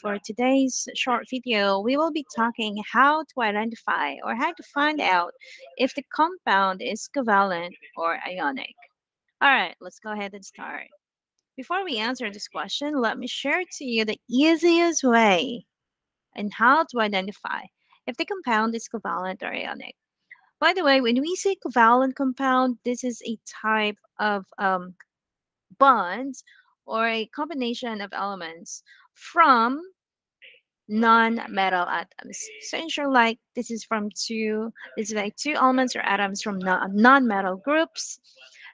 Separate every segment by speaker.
Speaker 1: For today's short video, we will be talking how to identify or how to find out if the compound is covalent or ionic. All right, let's go ahead and start. Before we answer this question, let me share to you the easiest way and how to identify if the compound is covalent or ionic. By the way, when we say covalent compound, this is a type of um, bonds or a combination of elements from non-metal atoms. So ensure like this is from two, this is like two elements or atoms from non- non-metal groups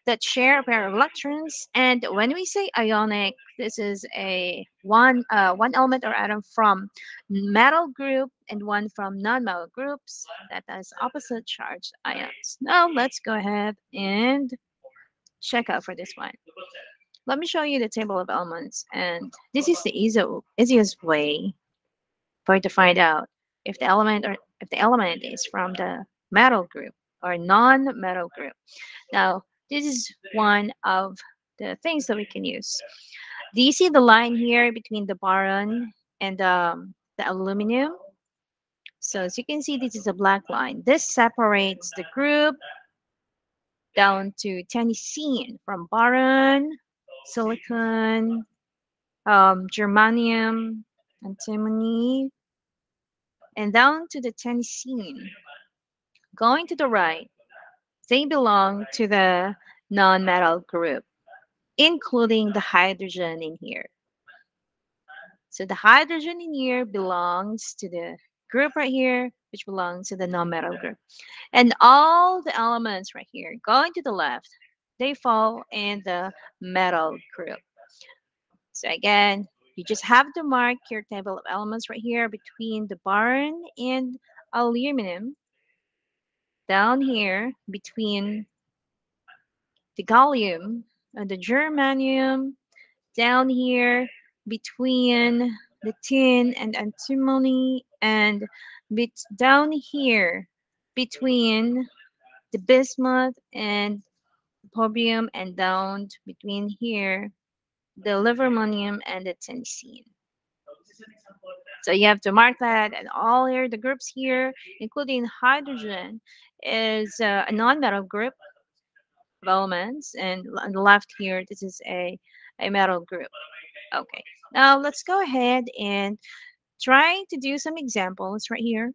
Speaker 1: that share a pair of electrons. And when we say ionic, this is a one uh, one element or atom from metal group and one from non-metal groups that has opposite charged ions. Now let's go ahead and check out for this one. Let me show you the table of elements, and this is the easy, easiest way for you to find out if the element or if the element is from the metal group or non-metal group. Now, this is one of the things that we can use. Do you see the line here between the boron and um, the aluminum? So as you can see, this is a black line. This separates the group down to tennessine from boron, silicon, um, germanium, antimony, and down to the tennessine. Going to the right, they belong to the non-metal group, including the hydrogen in here. So the hydrogen in here belongs to the group right here, which belongs to the non-metal group. And all the elements right here, going to the left, they fall in the metal group. So again, you just have to mark your table of elements right here between the boron and aluminum. Down here between the gallium and the germanium. Down here between the tin and antimony and bit down here between the bismuth and terbium and down between here the livermorium and the tennessine. So you have to mark that and all here the groups here, including hydrogen, is uh, a non-metal group of elements, and on the left here, this is a, a metal group. Okay, now let's go ahead and try to do some examples right here.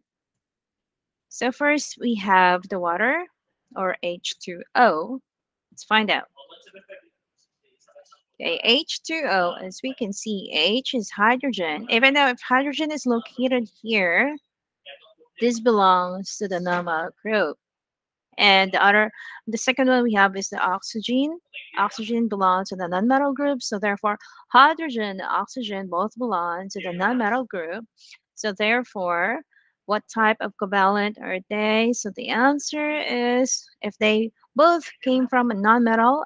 Speaker 1: So first we have the water or H2O. Let's find out. Okay, H2O, as we can see, H is hydrogen. Even though if hydrogen is located here, this belongs to the normal group. And the other, the second one we have is the oxygen. Oxygen belongs to the non-metal group, so therefore hydrogen oxygen both belong to the non-metal group. So therefore, what type of covalent are they? So the answer is if they both came from a non-metal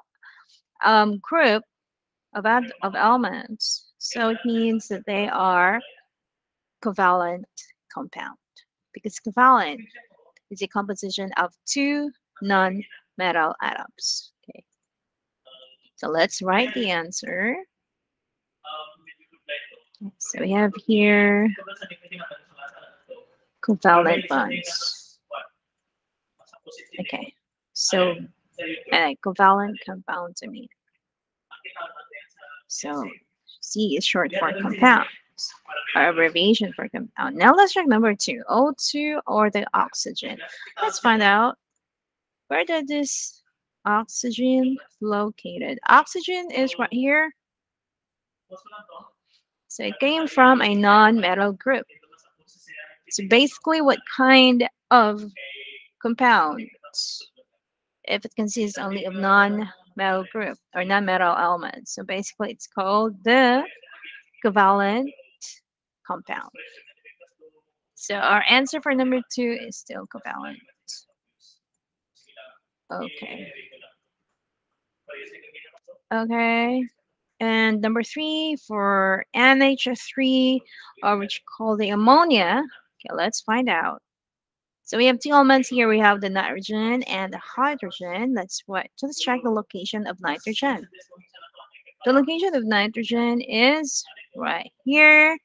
Speaker 1: um, group, of, of elements. So it means that they are covalent compound because covalent is a composition of two non-metal atoms. Okay. So let's write the answer. So we have here covalent bonds. Okay. So uh, covalent mean. So C is short for compound, or abbreviation for compound. Now let's check number two, O2 or the oxygen. Let's find out where did this oxygen located. Oxygen is right here. So it came from a non-metal group. So basically what kind of compound if it consists only of non metal group or non-metal elements. So basically it's called the covalent compound. So our answer for number two is still covalent. Okay. Okay. And number three for NH3, or uh, which called the ammonia. Okay, let's find out. So we have two elements here. We have the nitrogen and the hydrogen. Let's what? Let's check the location of nitrogen. The location of nitrogen is right here.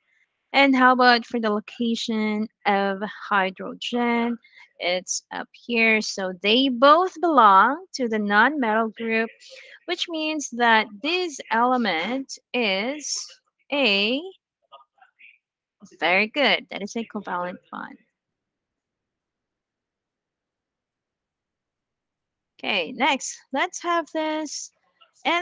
Speaker 1: And how about for the location of hydrogen? It's up here. So they both belong to the non-metal group, which means that this element is a very good. That is a covalent bond. Okay, next, let's have this Na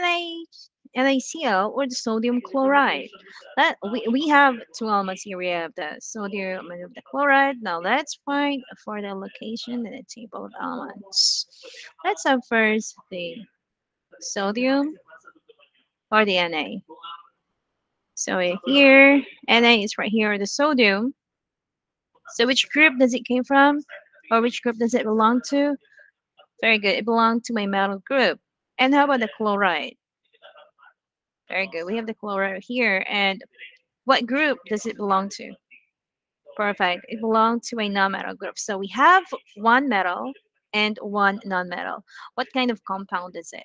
Speaker 1: NaCl or the sodium chloride. That we, we have two elements here. We have the sodium and the chloride. Now let's find for the location in the table of elements. Let's have first the sodium or the Na. So here, Na is right here, the sodium. So which group does it came from? Or which group does it belong to? Very good. It belongs to my metal group. And how about the chloride? Very good. We have the chloride here. And what group does it belong to? Perfect. It belongs to a non-metal group. So we have one metal and one non-metal. What kind of compound is it?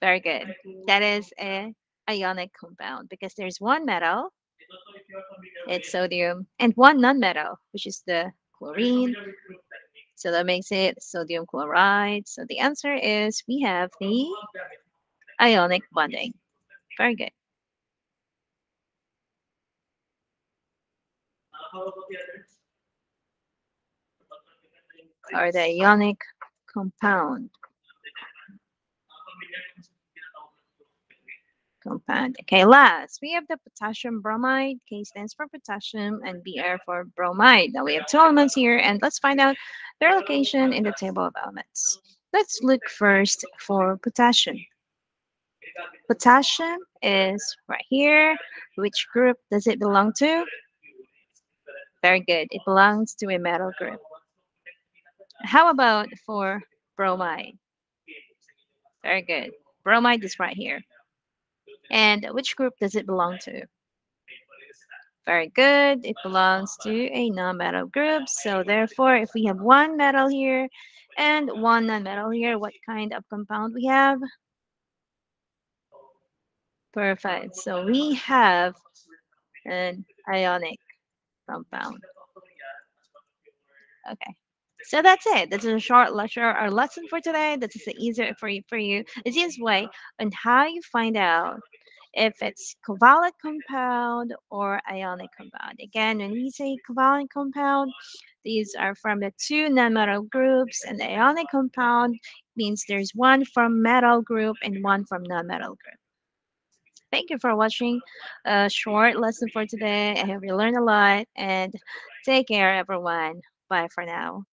Speaker 1: Very good. That is a ionic compound because there's one metal, it's sodium, and one non-metal, which is the chlorine. So that makes it sodium chloride. So the answer is we have the ionic bonding. Very good. Or the ionic compound. compound. Okay, last, we have the potassium bromide. K stands for potassium and Br for bromide. Now we have two elements here, and let's find out their location in the table of elements. Let's look first for potassium. Potassium is right here. Which group does it belong to? Very good. It belongs to a metal group. How about for bromide? Very good. Bromide is right here. And which group does it belong to? Very good. It belongs to a non-metal group. So therefore, if we have one metal here and one non-metal here, what kind of compound we have? Perfect. So we have an ionic compound. Okay. So that's it. That's a short lecture or lesson for today. That is the easier for you for you. The easiest way on how you find out if it's covalent compound or ionic compound. Again, when we say covalent compound, these are from the two nonmetal groups, and the ionic compound means there's one from metal group and one from nonmetal group. Thank you for watching a short lesson for today. I hope you learned a lot and take care, everyone. Bye for now.